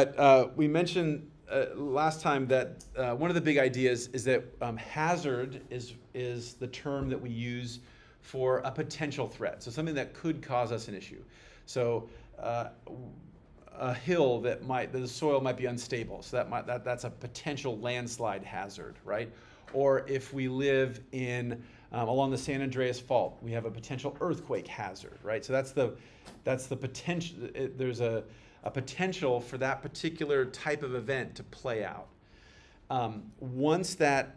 But, uh, we mentioned uh, last time that uh, one of the big ideas is that um, hazard is, is the term that we use for a potential threat. So something that could cause us an issue. So uh, a hill that might, the soil might be unstable. So that might, that, that's a potential landslide hazard, right? Or if we live in um, along the San Andreas Fault, we have a potential earthquake hazard, right? So that's the that's the potential. It, there's a a potential for that particular type of event to play out. Um, once that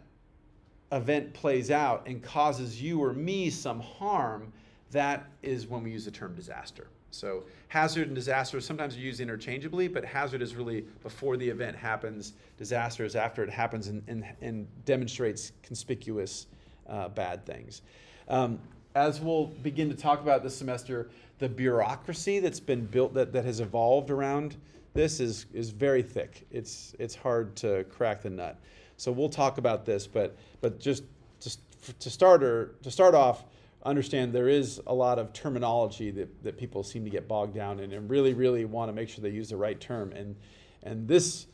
event plays out and causes you or me some harm, that is when we use the term disaster. So hazard and disaster sometimes are used interchangeably, but hazard is really before the event happens. Disaster is after it happens and, and, and demonstrates conspicuous uh, bad things. Um, as we'll begin to talk about this semester, the bureaucracy that's been built that, that has evolved around this is is very thick. It's it's hard to crack the nut. So we'll talk about this, but but just just to start or to start off, understand there is a lot of terminology that, that people seem to get bogged down in and really really want to make sure they use the right term and and this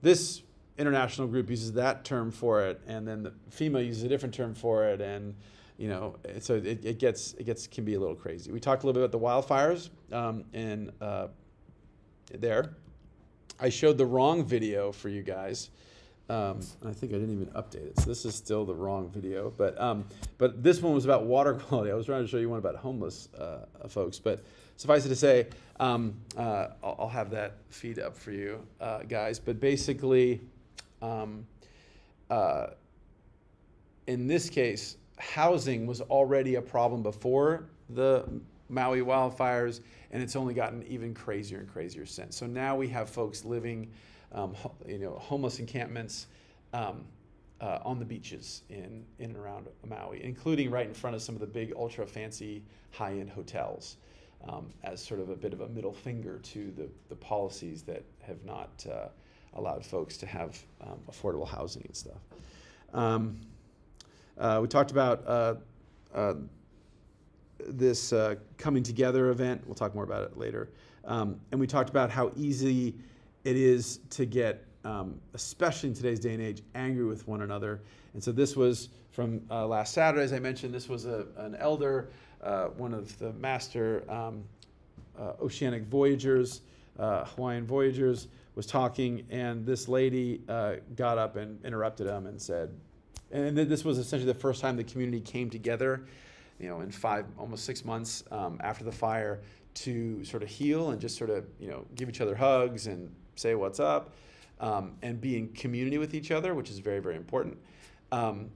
this international group uses that term for it and then the FEMA uses a different term for it and you know, so it, it gets it gets can be a little crazy. We talked a little bit about the wildfires um, and uh, there. I showed the wrong video for you guys. Um, I think I didn't even update it, so this is still the wrong video. But um, but this one was about water quality. I was trying to show you one about homeless uh, folks. But suffice it to say, um, uh, I'll, I'll, have that feed up for you uh, guys. But basically, um, uh, in this case, housing was already a problem before the Maui wildfires, and it's only gotten even crazier and crazier since. So now we have folks living, um, you know, homeless encampments um, uh, on the beaches in, in and around Maui, including right in front of some of the big ultra fancy high end hotels. Um, as sort of a bit of a middle finger to the, the policies that have not uh, allowed folks to have um, affordable housing and stuff. Uh, we talked about uh, uh, this uh, coming together event. We'll talk more about it later. Um, and we talked about how easy it is to get, um, especially in today's day and age, angry with one another. And so this was from uh, last Saturday, as I mentioned. This was a, an elder, uh, one of the master um, oceanic voyagers, Hawaiian voyagers, was talking, and this lady got up and interrupted him and said, and this was essentially the first time the community came together, you know, in five, almost six months um, after the fire to sort of heal and just sort of, you know, give each other hugs and say what's up um, and be in community with each other, which is very, very important. Um,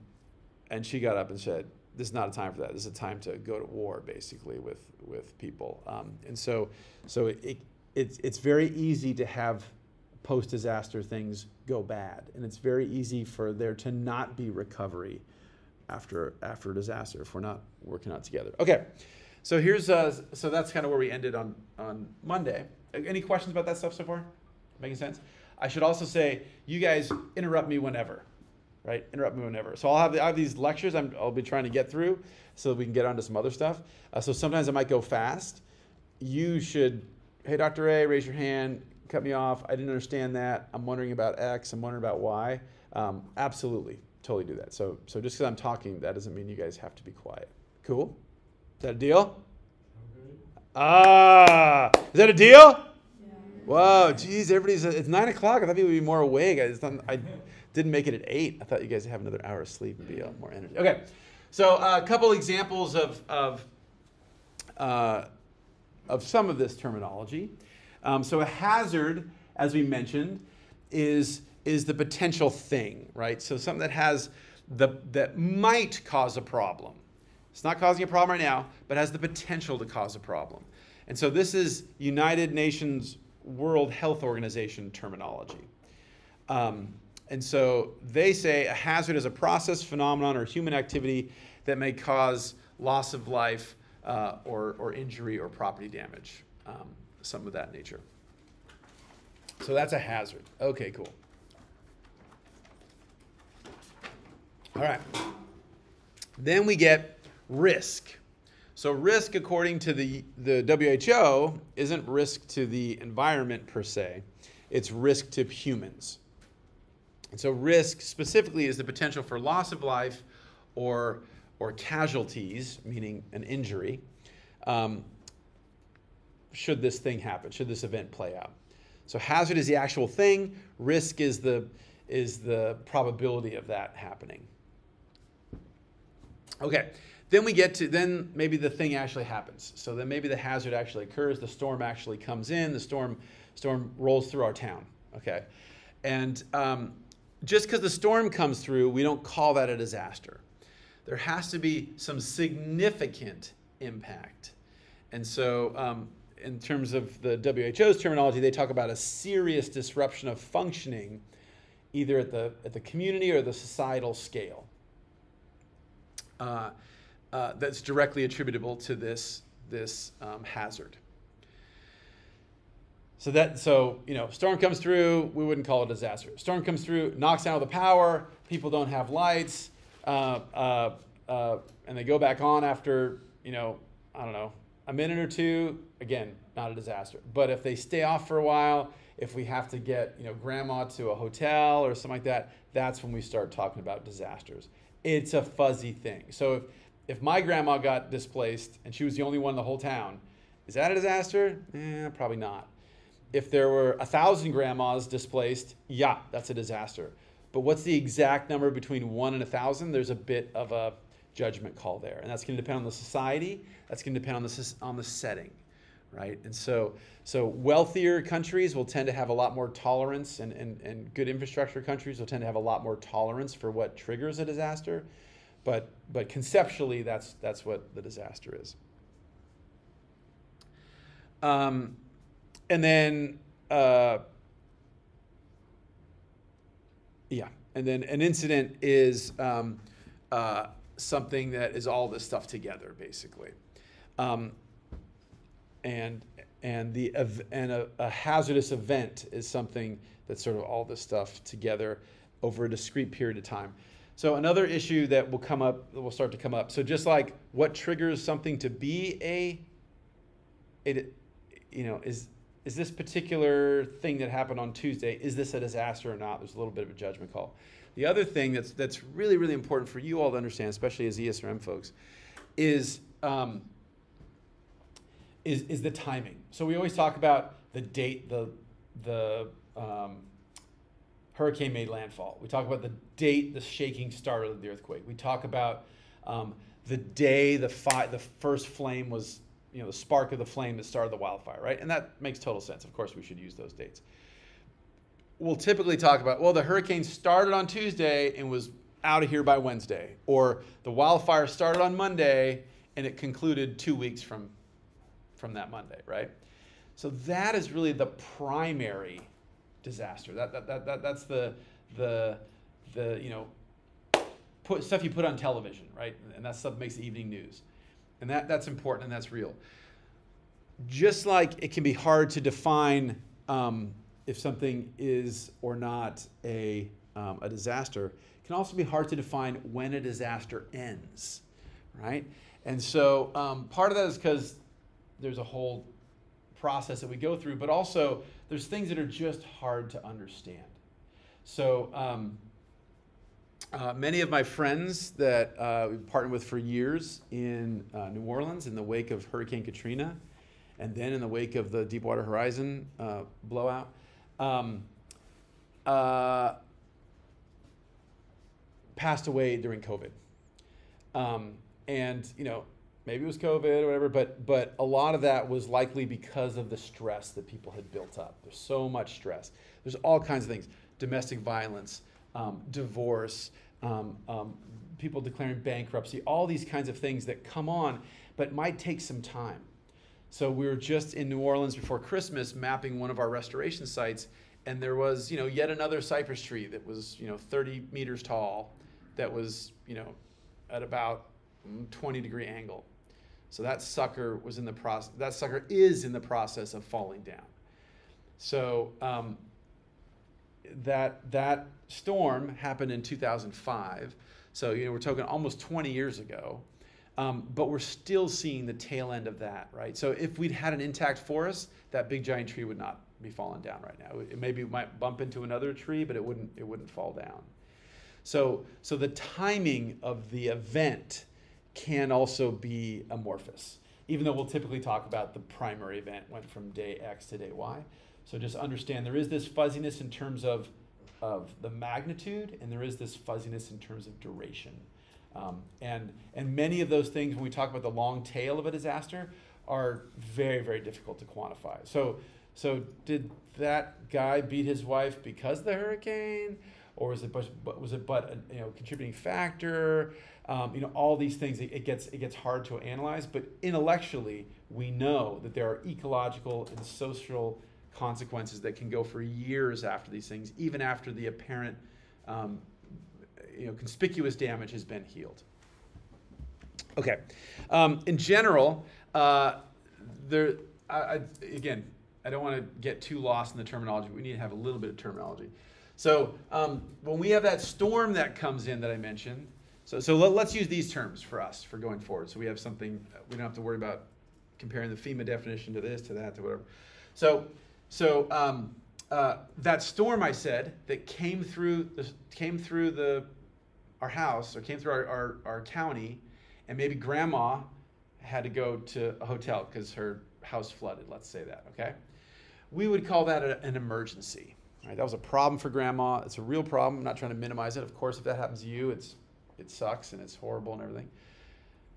and she got up and said, this is not a time for that. This is a time to go to war, basically, with, with people. Um, and so, so it, it, it's, it's very easy to have post disaster things go bad. And it's very easy for there to not be recovery after, after a disaster if we're not working out together. Okay, so here's, uh, so that's kind of where we ended on, on Monday. Any questions about that stuff so far? Making sense? I should also say, you guys interrupt me whenever, right? Interrupt me whenever. So I'll have, the, I have these lectures i will be trying to get through so we can get on to some other stuff. Uh, so sometimes I might go fast. You should, hey, Dr. A, raise your hand, cut me off. I didn't understand that. I'm wondering about X. I'm wondering about Y. Um, absolutely, totally do that. So, so just because I'm talking, that doesn't mean you guys have to be quiet. Cool? Is that a deal? Ah, is that a deal? Yeah. Whoa, geez, everybody's. It's nine o'clock. I thought people would be more awake. I, not, I didn't make it at eight. I thought you guys would have another hour of sleep and be uh, more energy. Okay, so uh, a couple examples of of uh, of some of this terminology. Um, so a hazard, as we mentioned, is, is the potential thing, right? So something that has the, that might cause a problem. It's not causing a problem right now, but has the potential to cause a problem. And so this is United Nations World Health Organization terminology. Um, and so they say a hazard is a process, phenomenon, or human activity that may cause loss of life uh, or, or injury or property damage. Um, something of that nature. So that's a hazard. Okay, cool. All right. Then we get risk. So risk, according to the, the WHO, isn't risk to the environment per se. it's risk to humans. And so risk specifically is the potential for loss of life or, or casualties, meaning an injury, um, should this thing happen, should this event play out. So hazard is the actual thing, risk is the, is the probability of that happening. Okay, then we get to, then maybe the thing actually happens. So then maybe the hazard actually occurs, the storm actually comes in, the storm, storm rolls through our town, okay? And um, just because the storm comes through, we don't call that a disaster. There has to be some significant impact. And so, um, in terms of the WHO's terminology, they talk about a serious disruption of functioning, either at the, at the community or the societal scale. Uh, uh, that's directly attributable to this, this um, hazard. So that so you know, storm comes through, we wouldn't call it a disaster. Storm comes through, knocks out the power, people don't have lights, uh, uh, uh, and they go back on after you know, I don't know, a minute or two. Again, not a disaster. But if they stay off for a while, if we have to get you know grandma to a hotel or something like that, that's when we start talking about disasters. It's a fuzzy thing. So if if my grandma got displaced and she was the only one in the whole town, is that a disaster? Eh, probably not if there were a thousand grandmas displaced, yeah, that's a disaster. But what's the exact number between one and a thousand? There's a bit of a judgment call there, and that's going to depend on the society. That's going to depend on the on the setting, right? And so, so wealthier countries will tend to have a lot more tolerance, and, and, and good infrastructure countries will tend to have a lot more tolerance for what triggers a disaster. But but conceptually, that's that's what the disaster is. Um, and then uh, yeah and then an incident is um, uh, something that is all this stuff together basically um, and and the and a, a, hazardous event is something that's sort of all this stuff together over a discrete period of time so another issue that will come up will start to come up so just like what triggers something to be a it you know is is this particular thing that happened on Tuesday, is this a disaster or not? There's a little bit of a judgment call. The other thing that's, that's really, really important for you all to understand, especially as ESRM folks, is, um, is, is the timing. So we always talk about the date the, the um, hurricane made landfall. We talk about the date the shaking started the earthquake. We talk about um, the day the, fi- the first flame was you know, the spark of the flame that started the wildfire, right? And that makes total sense. Of course, we should use those dates. We'll typically talk about, well, the hurricane started on Tuesday and was out of here by Wednesday, or the wildfire started on Monday and it concluded two weeks from, from that Monday, right? So that is really the primary disaster. That, that, that, that that's the, the, the, you know, put, stuff you put on television, right? And that stuff makes the evening news. And that, that's important and that's real. Just like it can be hard to define um, if something is or not a, um, a disaster, it can also be hard to define when a disaster ends, right? And so um, part of that is because there's a whole process that we go through, but also there's things that are just hard to understand. So um, uh, many of my friends that uh, we've partnered with for years in uh, New Orleans in the wake of Hurricane Katrina and then in the wake of the Deepwater Horizon uh, blowout. Um, uh, passed away during COVID. Um, and, you know, maybe it was COVID or whatever, but, but a lot of that was likely because of the stress that people had built up. There's so much stress. There's all kinds of things domestic violence, um, divorce, um, um, people declaring bankruptcy, all these kinds of things that come on, but might take some time. So we were just in New Orleans before Christmas mapping one of our restoration sites, and there was, you know, yet another cypress tree that was, you know, 30 meters tall, that was, you know, at about 20 degree angle. So that sucker was in the process. That sucker is in the process of falling down. So um, that that storm happened in 2005. So you know we're talking almost 20 years ago, um, but we're still seeing the tail end of that, right? So if we'd had an intact forest, that big giant tree would not be falling down right now. It maybe might bump into another tree, but it wouldn't it wouldn't fall down. So so the timing of the event can also be amorphous, even though we'll typically talk about the primary event went from day X to day Y. So just understand there is this fuzziness in terms of of the magnitude, and there is this fuzziness in terms of duration. Um, and, and many of those things, when we talk about the long tail of a disaster, are very, very difficult to quantify. So, so did that guy beat his wife because of the hurricane? Or was it but, was it but a you know, contributing factor? Um, you know, all these things, it, it, gets, it gets hard to analyze, but intellectually, we know that there are ecological and social consequences that can go for years after these things, even after the apparent um, you know, conspicuous damage has been healed. Okay. Um, in general, uh, there, I, I, again, I don't want to get too lost in the terminology. we need to have a little bit of terminology. So um, when we have that storm that comes in that I mentioned, so, so let, us use these terms for us for going forward. So we have something, we don't have to worry about comparing the FEMA definition to this, to that, to whatever. So, so um, uh, that storm I said that came through the, came through the our house or came through our, our, our county, and maybe grandma had to go to a hotel because her house flooded, let's say that, okay? We would call that a, an emergency. Right? That was a problem for grandma. It's a real problem. I'm not trying to minimize it. Of course, if that happens to you, it's, it sucks and it's horrible and everything.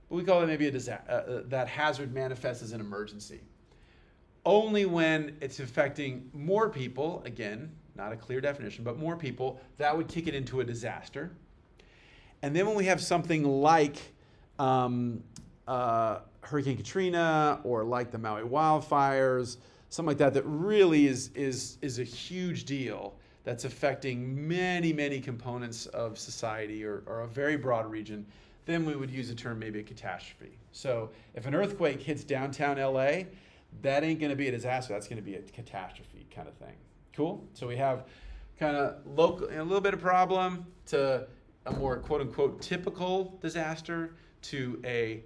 But we call it maybe a disaster. Uh, uh, that hazard manifests as an emergency. Only when it's affecting more people, again, not a clear definition, but more people, that would kick it into a disaster. And then when we have something like um, uh, Hurricane Katrina or like the Maui wildfires, something like that, that really is, is, is a huge deal that's affecting many, many components of society or, or a very broad region, then we would use the term maybe a catastrophe. So if an earthquake hits downtown LA, that ain't going to be a disaster. That's going to be a catastrophe kind of thing. Cool? So we have kind of local, a little bit of problem to a more quote unquote typical disaster to a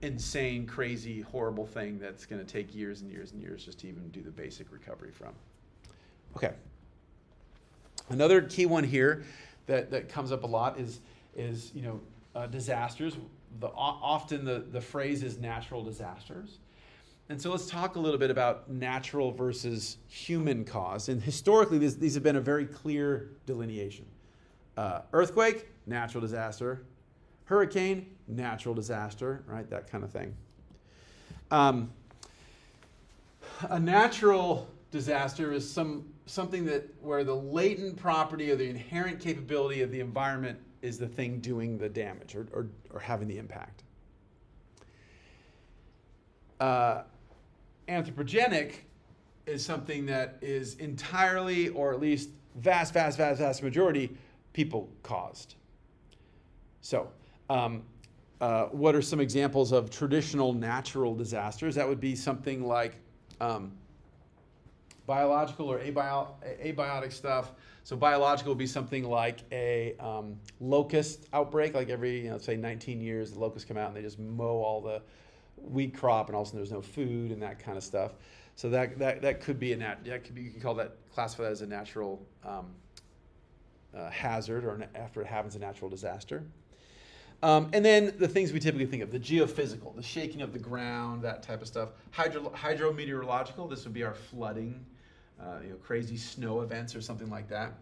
insane, crazy, horrible thing that's going to take years and years and years just to even do the basic recovery from. Okay. Another key one here that, that comes up a lot is, is you know, uh, disasters. The, often the, the phrase is natural disasters. And so let's talk a little bit about natural versus human cause. And historically, this, these have been a very clear delineation. Uh, earthquake, natural disaster. Hurricane, natural disaster, right? That kind of thing. Um, a natural disaster is some something that where the latent property or the inherent capability of the environment is the thing doing the damage or, or, or having the impact. Uh, anthropogenic is something that is entirely, or at least vast, vast, vast, vast majority, people caused. So, um, uh, what are some examples of traditional natural disasters? That would be something like um, biological or abio- abiotic stuff. So biological would be something like a um, locust outbreak, like every, you know, say 19 years, the locusts come out and they just mow all the wheat crop, and all of a sudden there's no food and that kind of stuff. So that, that, that could be a nat- that could be, you can call that classify that as a natural um, uh, hazard or after it happens, a natural disaster. Um, and then the things we typically think of, the geophysical, the shaking of the ground, that type of stuff. Hydro, hydrometeorological, this would be our flooding, uh, you know, crazy snow events or something like that.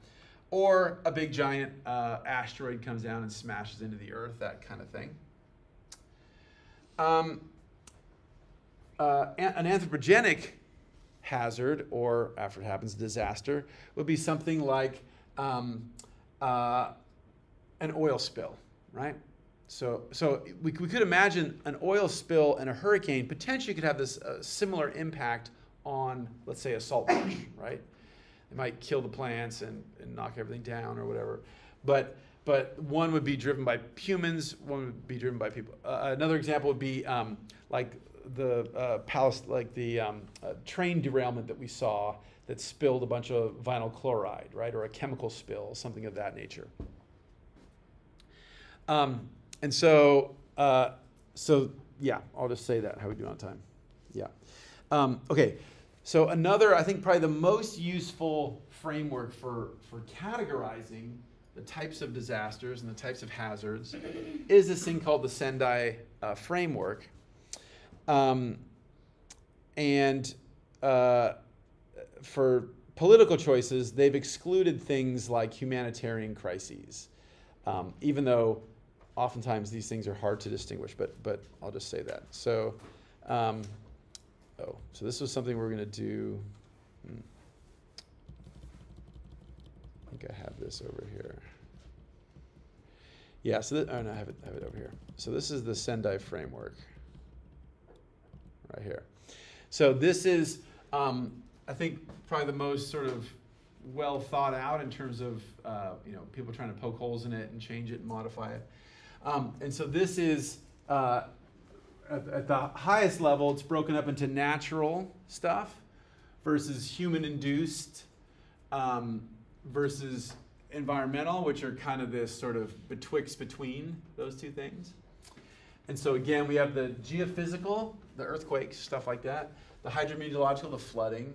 Or a big giant uh, asteroid comes down and smashes into the earth, that kind of thing. Um, uh, an anthropogenic hazard, or after it happens, a disaster, would be something like um, uh, an oil spill, right? So, so we, we could imagine an oil spill and a hurricane potentially could have this uh, similar impact on, let's say, a salt marsh, right? It might kill the plants and, and knock everything down or whatever. But, but one would be driven by humans, one would be driven by people. Uh, another example would be um, like the uh, palace, like the um, uh, train derailment that we saw that spilled a bunch of vinyl chloride, right, or a chemical spill, something of that nature. Um, and so, uh, so yeah, I'll just say that. How we do on time? Yeah. Um, okay. So another, I think probably the most useful framework for, for categorizing the types of disasters and the types of hazards is this thing called the Sendai uh, framework. Um, and uh, for political choices, they've excluded things like humanitarian crises, um, even though oftentimes these things are hard to distinguish, but, but I'll just say that. So, um, oh, so this was something we're going to do. Hmm. I think I have this over here. Yeah, so oh no, I have it, I have it over here. So this is the Sendai framework right here. So this is, um, I think, probably the most sort of well thought out in terms of uh, you know people trying to poke holes in it and change it and modify it. Um, and so this is uh, at, at, the highest level, it's broken up into natural stuff versus human induced um, versus environmental, which are kind of this sort of betwixt between those two things. And so again, we have the geophysical, the earthquakes, stuff like that, the hydrometeorological, the flooding,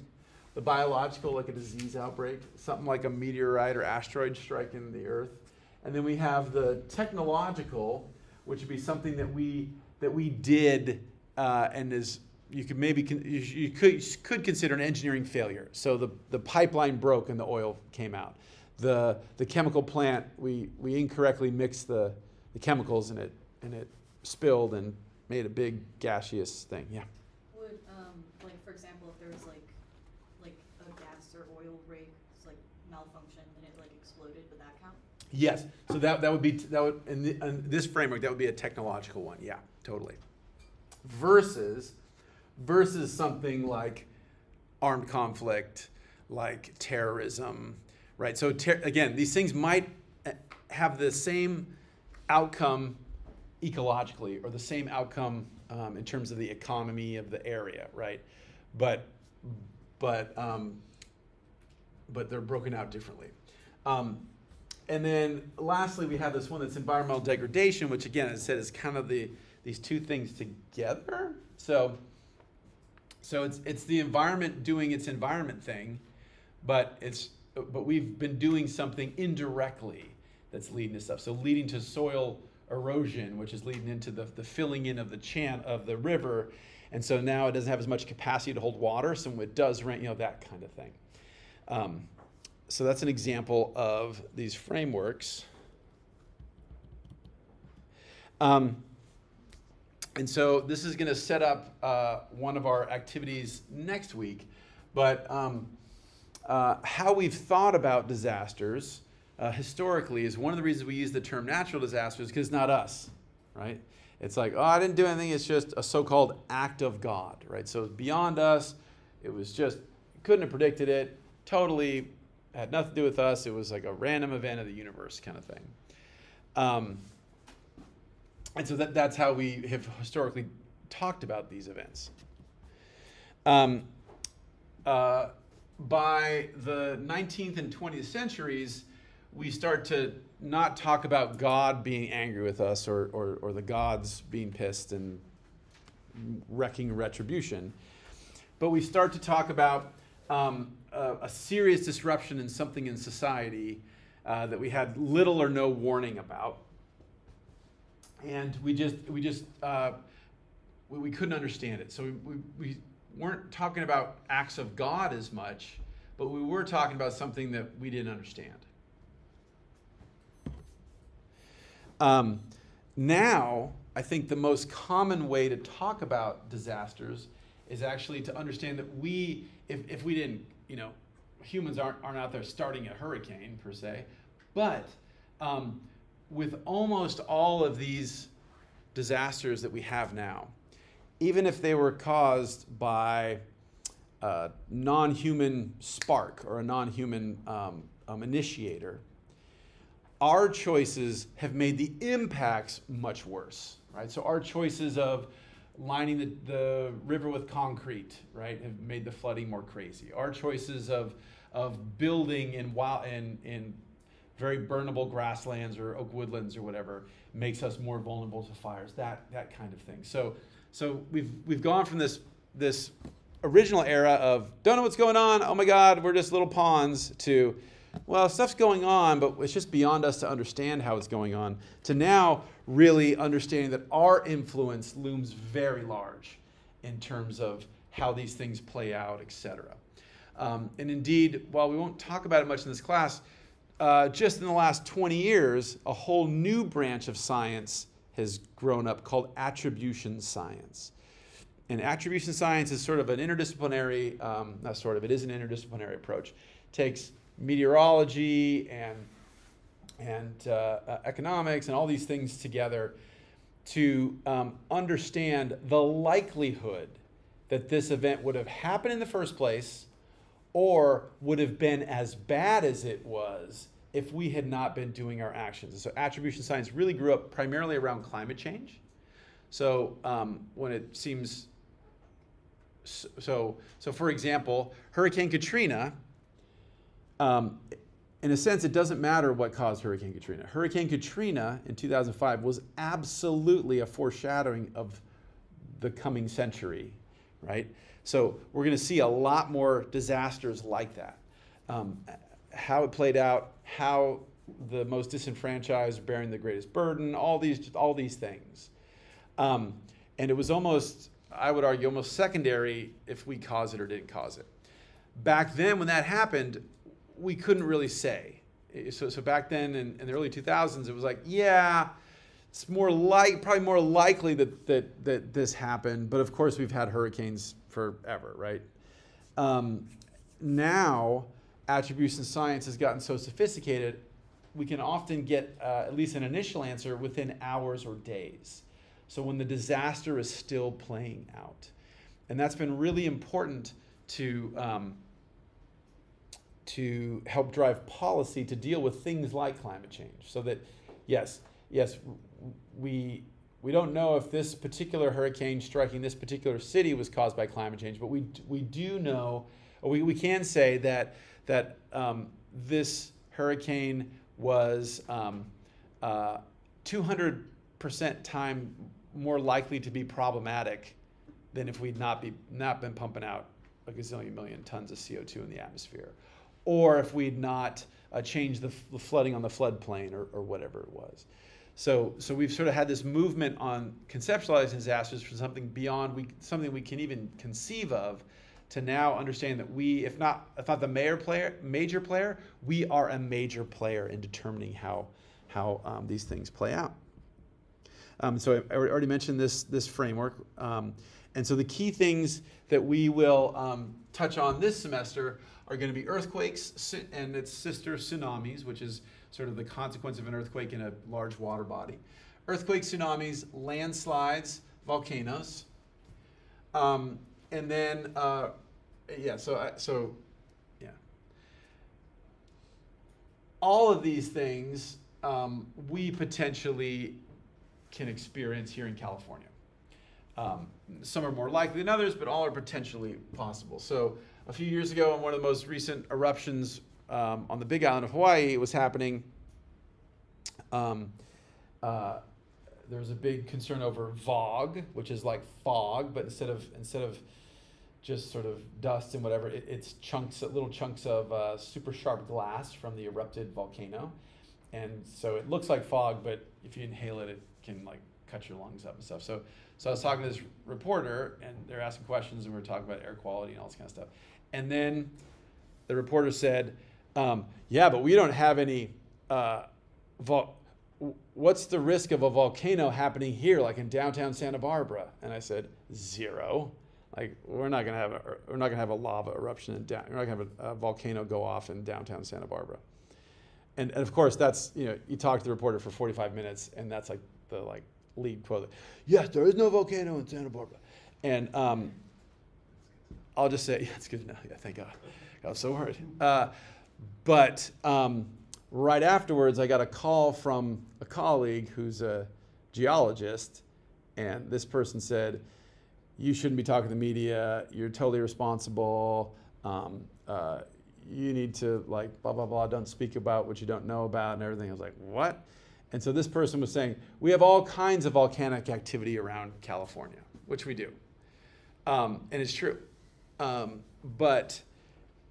the biological, like a disease outbreak, something like a meteorite or asteroid striking the earth. And then we have the technological, which would be something that we that we did uh, and is you could maybe con- you could could consider an engineering failure. So the the pipeline broke and the oil came out. The the chemical plant we we incorrectly mixed the the chemicals and it and it spilled and made a big gaseous thing. Yeah. Would um, like for example, if there was like like a gas or oil rig like malfunction and it like exploded, would that count? Yes. So that that would be that would in, the, in this framework that would be a technological one. Yeah, totally. Versus versus something like armed conflict, like terrorism, right? So ter- again, these things might eh, have the same outcome ecologically or the same outcome um, in terms of the economy of the area, right? But but um, but they're broken out differently. Um, and then lastly, we have this one that's environmental degradation, which again, as I said, is kind of the these two things together. So so it's it's the environment doing its environment thing, but it's but we've been doing something indirectly that's leading to stuff. So leading to soil erosion, which is leading into the, the filling in of the chant of the river. And so now it doesn't have as much capacity to hold water, so it does rent, you know, that kind of thing. Um, so that's an example of these frameworks. Um, and so this is going to set up uh, one of our activities next week. But um, uh, how we've thought about disasters uh, historically is one of the reasons we use the term natural disasters because it's not us, right? It's like, oh, I didn't do anything. It's just a so-called act of God, right? So beyond us. It was just couldn't have predicted it. Totally had nothing to do with us. It was like a random event of the universe kind of thing. Um, and so that, that's how we have historically talked about these events. Um, uh, by the 19th and 20th centuries, we start to not talk about God being angry with us or, or, or the gods being pissed and wrecking retribution, but we start to talk about um, a, serious disruption in something in society uh, that we had little or no warning about and we just we just uh, we, we, couldn't understand it. So we, we, we weren't talking about acts of God as much, but we were talking about something that we didn't understand. Um, now, I think the most common way to talk about disasters is actually to understand that we, if, if we didn't, you know, humans aren't, aren't out there starting a hurricane per se, but um, with almost all of these disasters that we have now, even if they were caused by a non human spark or a non human um, um, initiator, our choices have made the impacts much worse, right? So our choices of lining the, the river with concrete, right, have made the flooding more crazy. Our choices of, of building in, wild, in, in very burnable grasslands or oak woodlands or whatever makes us more vulnerable to fires. That that kind of thing. So so we've we've gone from this this original era of don't know what's going on. Oh my God, we're just little pawns. To well, stuff's going on, but it's just beyond us to understand how it's going on. To now really understanding that our influence looms very large in terms of how these things play out, etc. Um, and indeed, while we won't talk about it much in this class, uh, just in the last 20 years, a whole new branch of science has grown up called attribution science. And attribution science is sort of an interdisciplinary, um, not sort of, it is an interdisciplinary approach. It takes meteorology and, and uh, uh, economics and all these things together to um, understand the likelihood that this event would have happened in the first place or would have been as bad as it was if we had not been doing our actions. And so attribution science really grew up primarily around climate change. So um, when it seems so, so for example, Hurricane Katrina, um, in a sense, it doesn't matter what caused Hurricane Katrina. Hurricane Katrina in 2005 was absolutely a foreshadowing of the coming century, right? So we're going to see a lot more disasters like that. Um, how it played out, how the most disenfranchised bearing the greatest burden, all these, all these things. Um, and it was almost, I would argue, almost secondary if we caused it or didn't cause it. Back then, when that happened, we couldn't really say. So, so back then in, in the early 2000s, it was like, yeah, it's more like probably more likely that, that, that this happened. But of course, we've had hurricanes forever, right? Um, now, attribution science has gotten so sophisticated, we can often get uh, at least an initial answer within hours or days. So when the disaster is still playing out. And that's been really important to, um, to help drive policy to deal with things like climate change. So that, yes, yes, we, we don't know if this particular hurricane striking this particular city was caused by climate change, but we, we do know, we, we can say that that um, this hurricane was um, uh, 200% time more likely to be problematic than if we'd not, be, not been pumping out a gazillion million tons of CO2 in the atmosphere, or if we'd not uh, changed the, the, flooding on the floodplain or, or whatever it was. So, so we've sort of had this movement on conceptualizing disasters from something beyond we, something we can even conceive of to now understand that we, if not, if not the major player, major player, we are a major player in determining how, how um, these things play out. Um, so I, I, already mentioned this, this framework. Um, and so the key things that we will um, touch on this semester are going to be earthquakes and its sister tsunamis, which is sort of the consequence of an earthquake in a large water body. Earthquakes, tsunamis, landslides, volcanoes. Um, and then uh, yeah, so I, so yeah, all of these things um, we potentially can experience here in California. Um, some are more likely than others, but all are potentially possible. So a few years ago, in one of the most recent eruptions um, on the Big Island of Hawaii, it was happening. Um, uh, there was a big concern over VOG, which is like fog, but instead of instead of just sort of dust and whatever. It, it's chunks, little chunks of uh, super sharp glass from the erupted volcano, and so it looks like fog, but if you inhale it, it can like cut your lungs up and stuff. So, so I was talking to this reporter, and they're asking questions, and we are talking about air quality and all this kind of stuff, and then the reporter said, um, "Yeah, but we don't have any." Uh, what's the risk of a volcano happening here, like in downtown Santa Barbara? And I said, zero. Like we're not gonna have a we're not gonna have a lava eruption in down. We're not gonna have a, a volcano go off in downtown Santa Barbara. And, and of course that's you know you talk to the reporter for 45 minutes and that's like the like lead quote. Yes, there is no volcano in Santa Barbara. And um, I'll just say, yeah, it's good to know. Yeah, thank God. I was so worried. Uh, but um, right afterwards, I got a call from a colleague who's a geologist, and this person said, you shouldn't be talking to the media. You're totally responsible. Um, uh, you need to like blah blah blah. Don't speak about what you don't know about and everything. I was like, what? And so this person was saying, we have all kinds of volcanic activity around California, which we do, um, and it's true. um, but,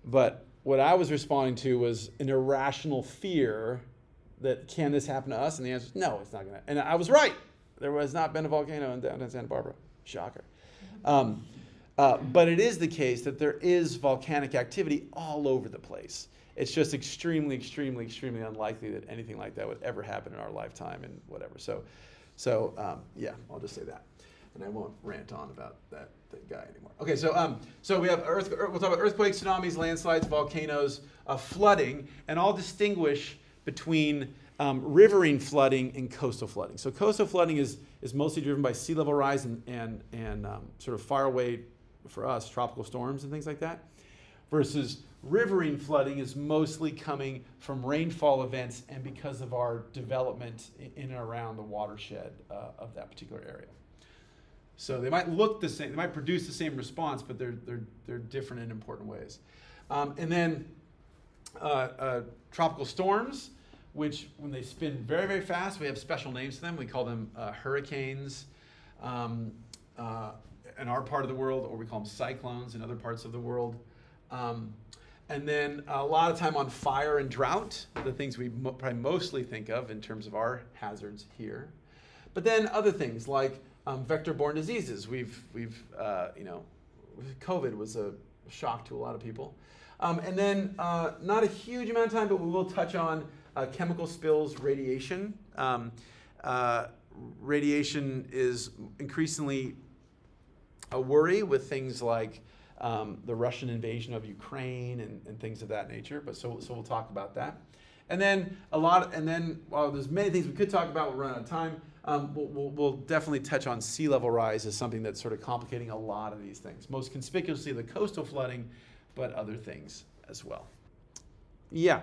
but what I was responding to was an irrational fear that can this happen to us? And the answer is no, it's not going to. And I was right. There has not been a volcano in downtown Santa Barbara. Shocker. Um, uh, but it is the case that there is volcanic activity all over the place. It's just extremely, extremely, extremely unlikely that anything like that would ever happen in our lifetime and whatever. So, so um, yeah, I'll just say that, and I won't rant on about that, that guy anymore. Okay, so um, so we have earth. We'll talk about earthquakes, tsunamis, landslides, volcanoes, uh, flooding, and I'll distinguish between um, riverine flooding and coastal flooding. So coastal flooding is is mostly driven by sea level rise and and and um, sort of far away for us tropical storms and things like that, versus riverine flooding is mostly coming from rainfall events and because of our development in and around the watershed uh, of that particular area. So they might look the same, they might produce the same response, but they're, they're, they're different in important ways. Um, and then uh, uh, tropical storms, which when they spin very, very fast, we have special names for them. We call them uh, hurricanes um, uh, in our part of the world, or we call them cyclones in other parts of the world. Um, and then a lot of time on fire and drought, the things we mo- probably mostly think of in terms of our hazards here. But then other things like um, vector-borne diseases. We've, we've uh, you know, COVID was a shock to a lot of people. Um, and then uh, not a huge amount of time, but we will touch on uh, chemical spills, radiation. Um, uh, radiation is increasingly a worry with things like um, the Russian invasion of Ukraine and, and things of that nature. But so, so we'll talk about that. And then a lot, and then while there's many things we could talk about, we'll run out of time. Um, we'll, we'll, definitely touch on sea level rise as something that's sort of complicating a lot of these things. Most conspicuously the coastal flooding, but other things as well. Yeah.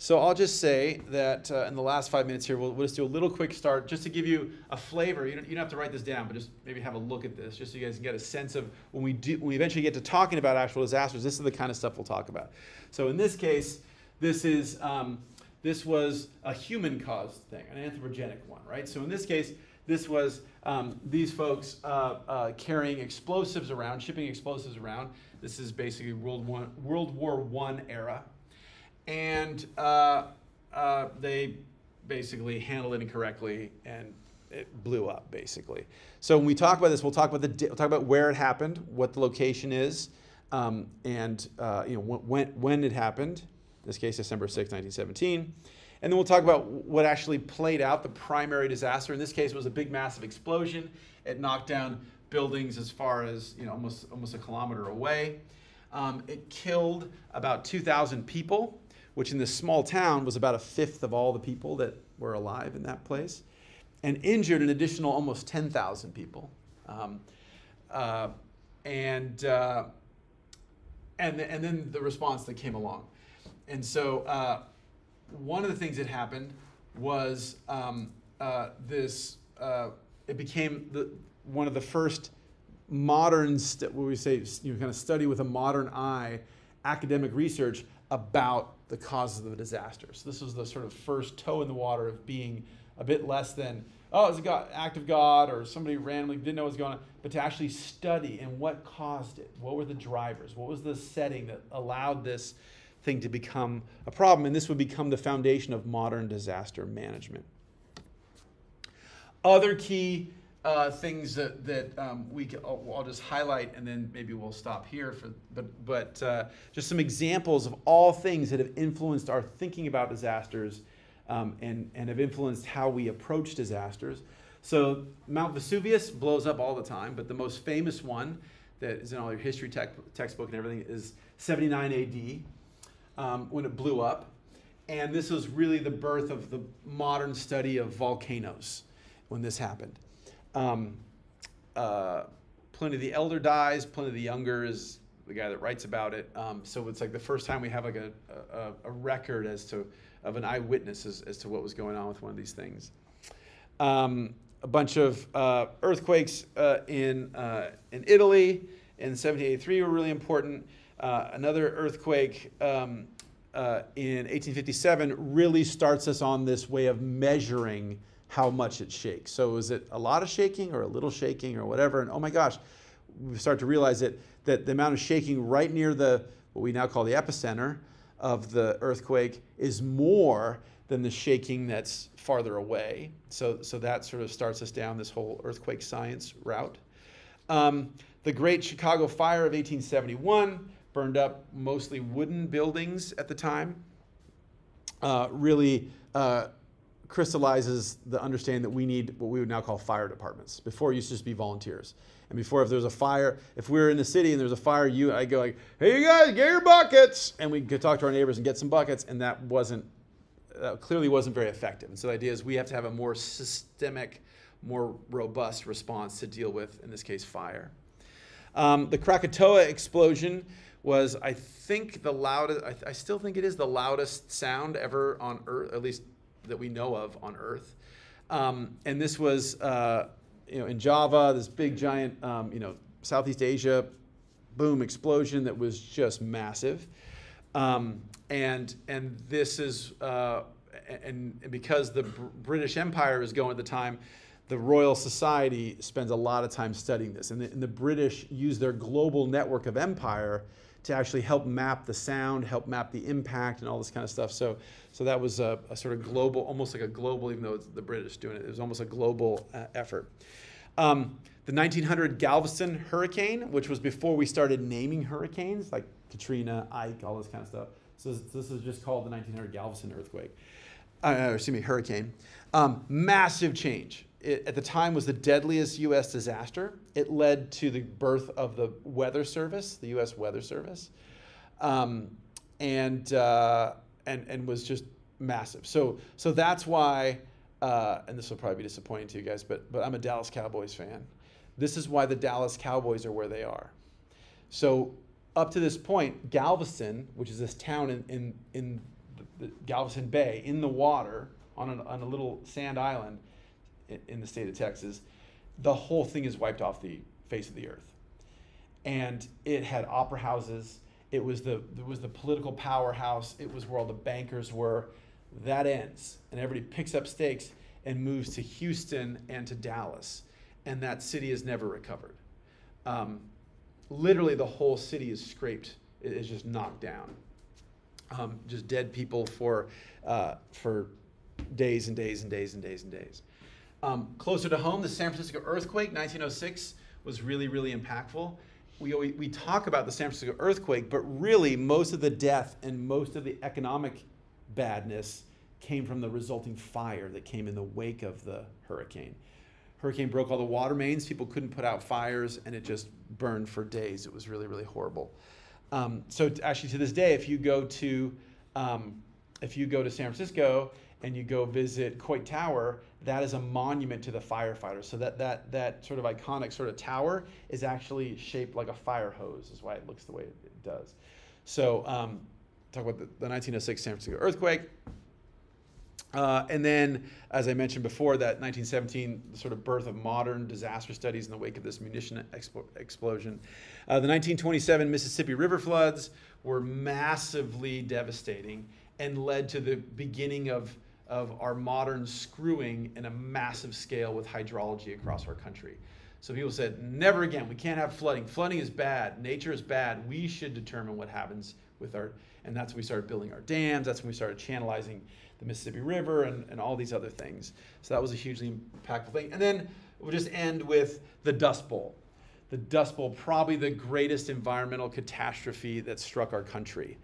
So I'll just say that uh, in the last five minutes here, we'll, we'll, just do a little quick start just to give you a flavor. You don't, you don't have to write this down, but just maybe have a look at this just so you guys can get a sense of when we, do, when we eventually get to talking about actual disasters, this is the kind of stuff we'll talk about. So in this case, this is um, this was a human caused thing, an anthropogenic one, right? So in this case, this was um, these folks uh, uh, carrying explosives around, shipping explosives around. This is basically World, one, World War I era and uh, uh, they basically handled it incorrectly and it blew up basically. So when we talk about this, we'll talk about the we'll talk about where it happened, what the location is, um, and uh, you know when when it happened. In this case, December 6, 1917. And then we'll talk about what actually played out, the primary disaster. In this case, it was a big, massive explosion. It knocked down buildings as far as you know, almost almost a kilometer away. Um, it killed about 2,000 people which in this small town was about a fifth of all the people that were alive in that place, and injured an additional almost 10,000 people. Um, uh, and, uh, and, and then the response that came along. And so uh, one of the things that happened was um, uh, this, uh, it became the, one of the first modern, what we say, you know, kind of study with a modern eye, academic research about the causes of the disaster. So this was the sort of first toe in the water of being a bit less than, oh, it an act of God or somebody randomly didn't know what was going on, but to actually study and what caused it. What were the drivers? What was the setting that allowed this thing to become a problem? And this would become the foundation of modern disaster management. Other key uh, things that, that um, we can, I'll, I'll, just highlight and then maybe we'll stop here for but but uh, just some examples of all things that have influenced our thinking about disasters um, and and have influenced how we approach disasters. So Mount Vesuvius blows up all the time, but the most famous one that is in all your history tech, textbook and everything is 79 AD um, when it blew up, and this was really the birth of the modern study of volcanoes when this happened. Um, uh, Pliny the Elder dies. Pliny the Younger is the guy that writes about it. Um, so it's like the first time we have like a, a, a, record as to of an eyewitness as, as to what was going on with one of these things. Um, a bunch of uh, earthquakes uh, in uh, in Italy in 1783 were really important. Uh, another earthquake um, uh, in 1857 really starts us on this way of measuring how much it shakes. So is it a lot of shaking or a little shaking or whatever? And oh my gosh, we start to realize that, that the amount of shaking right near the, what we now call the epicenter of the earthquake, is more than the shaking that's farther away. So, so that sort of starts us down this whole earthquake science route. Um, the Great Chicago Fire of 1871 burned up mostly wooden buildings at the time. Uh, really uh, crystallizes the understanding that we need what we would now call fire departments. Before, it used to just be volunteers. And before, if there was a fire, if we were in the city and there's a fire, you I go like, "Hey, you guys, get your buckets," and we could talk to our neighbors and get some buckets, and that wasn't uh, clearly wasn't very effective. And so the idea is we have to have a more systemic, more robust response to deal with, in this case, fire. Um, the Krakatoa explosion was, I think, the loudest. I, I, still think it is the loudest sound ever on Earth, at least that we know of on Earth. Um, and this was, uh, you know, in Java, this big giant, um, you know, Southeast Asia, boom explosion that was just massive. Um, and and this is uh, and because the Br- British Empire is going at the time, the Royal Society spends a lot of time studying this, and the, and the British use their global network of empire to actually help map the sound, help map the impact, and all this kind of stuff. So, so that was a, a sort of global, almost like a global, even though it's the British doing it, it was almost a global uh, effort. Um, the 1900 Galveston hurricane, which was before we started naming hurricanes like Katrina, Ike, all this kind of stuff. So this is just called the 1900 Galveston earthquake. Uh, excuse me, hurricane. Um, massive change. It, at the time was the deadliest U.S. disaster. It led to the birth of the Weather Service, the U.S. Weather Service, um, and uh, and and was just massive. So so that's why, uh, and this will probably be disappointing to you guys, but but I'm a Dallas Cowboys fan. This is why the Dallas Cowboys are where they are. So up to this point, Galveston, which is this town in, in, in Galveston Bay, in the water, on, an, on a little sand island in, the state of Texas, the whole thing is wiped off the face of the earth. And it had opera houses. It was the, it was the political powerhouse. It was where all the bankers were. That ends. And everybody picks up stakes and moves to Houston and to Dallas. And that city has never recovered. Um, literally the whole city is scraped, it is just knocked down. Um, just dead people for, uh, for days and days and days and days and days. Um, closer to home, the San Francisco earthquake, 1906, was really, really impactful. We, we talk about the San Francisco earthquake, but really most of the death and most of the economic badness came from the resulting fire that came in the wake of the hurricane. Hurricane broke all the water mains. People couldn't put out fires, and it just burned for days. It was really, really horrible. Um, so actually, to this day, if you go to um, if you go to San Francisco and you go visit Coit Tower, that is a monument to the firefighters. So that that that sort of iconic sort of tower is actually shaped like a fire hose. Is why it looks the way it does. So um, talk about the, the 1906 San Francisco earthquake. Uh, and then, as I mentioned before, that 1917 sort of birth of modern disaster studies in the wake of this munition expo- explosion. Uh, the 1927 Mississippi River floods were massively devastating and led to the beginning of, of our modern screwing in a massive scale with hydrology across our country. So people said, never again, we can't have flooding. Flooding is bad, nature is bad. We should determine what happens with our, and that's when we started building our dams, that's when we started channelizing the Mississippi River and, and all these other things. So that was a hugely impactful thing. And then we'll just end with the Dust Bowl. The Dust Bowl, probably the greatest environmental catastrophe that struck our country.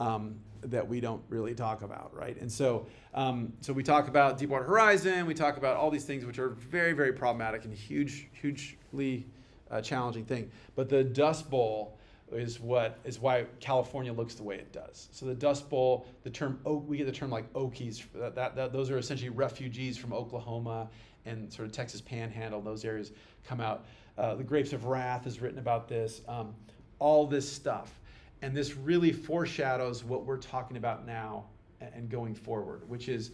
Um, that we don't really talk about, right? And so, um, so we talk about Deepwater Horizon, we talk about all these things which are very, very problematic and huge, hugely uh, challenging thing. But the Dust Bowl is what is why California looks the way it does. So the Dust Bowl, the term we get the term like Okies. That, that, that, those are essentially refugees from Oklahoma and sort of Texas Panhandle. Those areas come out. Uh, the Grapes of Wrath is written about this. Um, all this stuff, and this really foreshadows what we're talking about now and going forward, which is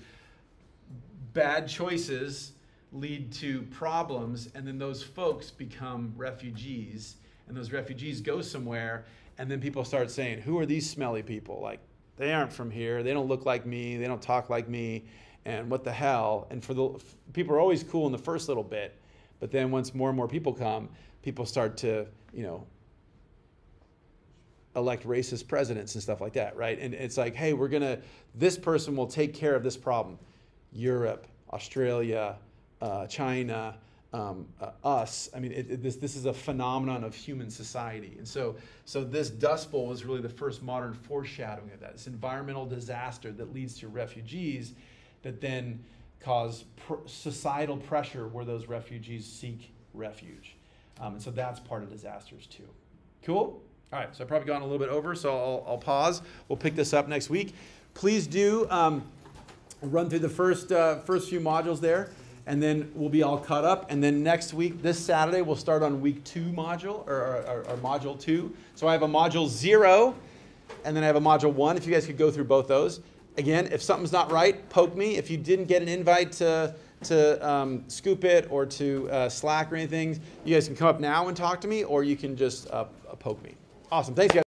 bad choices lead to problems, and then those folks become refugees and those refugees go somewhere, and then people start saying, Who are these smelly people? Like, they aren't from here. They don't look like me. They don't talk like me. And what the hell? And for the people are always cool in the first little bit, but then once more and more people come, people start to, you know, elect racist presidents and stuff like that, right? And it's like, hey, we're gonna, this person will take care of this problem. Europe, Australia, uh, China, um, uh, us. I mean, it, it- this this is a phenomenon of human society, and so so this Dust Bowl was really the first modern foreshadowing of that. This environmental disaster that leads to refugees, that then cause pr- societal pressure where those refugees seek refuge, um, and so that's part of disasters too. Cool. All right, so I've probably gone a little bit over, so I'll, I'll pause. We'll pick this up next week. Please do um, run through the first uh, first few modules there, and then we'll be all caught up. And then next week, this Saturday, we'll start on week two module or, or, or- or module two. So I have a module zero, and then I have a module one. If you guys could go through both those. Again, if something's not right, poke me. If you didn't get an invite to to um, Scoop It or to uh, Slack or anything, you guys can come up now and talk to me, or you can just uh, poke me. Awesome. Thanks, guys.